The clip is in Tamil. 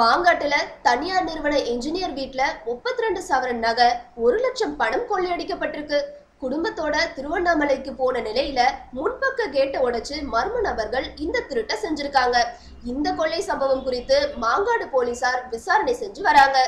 மாங்காட்டுல தனியார் நிறுவன என்ஜினியர் வீட்ல முப்பத்தி ரெண்டு சவரன் நகை ஒரு லட்சம் பணம் கொள்ளையடிக்கப்பட்டிருக்கு. குடும்பத்தோட திருவண்ணாமலைக்கு போன நிலையில முன்பக்க கேட்டை உடைச்சு மர்ம நபர்கள் இந்த திருட்டை செஞ்சிருக்காங்க. இந்த கொள்ளை சம்பவம் குறித்து மாங்காடு போலீசார் விசாரணை செஞ்சு வராங்க.